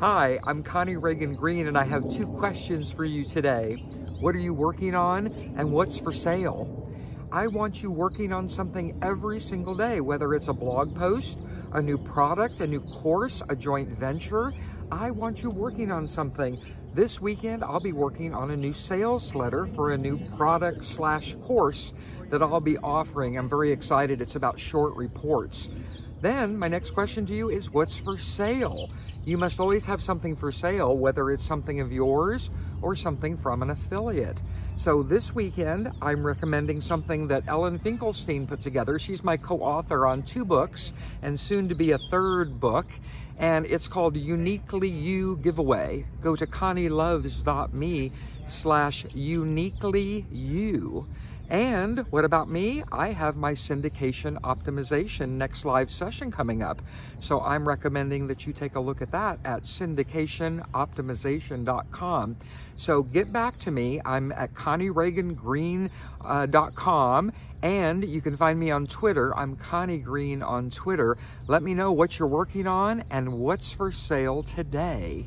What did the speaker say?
Hi, I'm Connie Ragen Green and I have two questions for you today. What are you working on and what's for sale? I want you working on something every single day, whether it's a blog post, a new product, a new course, a joint venture. I want you working on something. This weekend, I'll be working on a new sales letter for a new product slash course that I'll be offering. I'm very excited. It's about short reports. Then my next question to you is what's for sale? You must always have something for sale, whether it's something of yours or something from an affiliate. So this weekend, I'm recommending something that Ellen Finkelstein put together. She's my co-author on two books and soon to be a third book. And it's called Uniquely You Giveaway. Go to connieloves.me slash uniquely you. And what about me? I have my syndication optimization next live session coming up. So I'm recommending that you take a look at that at syndicationoptimization.com. So get back to me. I'm at connieragengreen.com uh, and you can find me on Twitter. I'm Connie Green on Twitter. Let me know what you're working on and what's for sale today.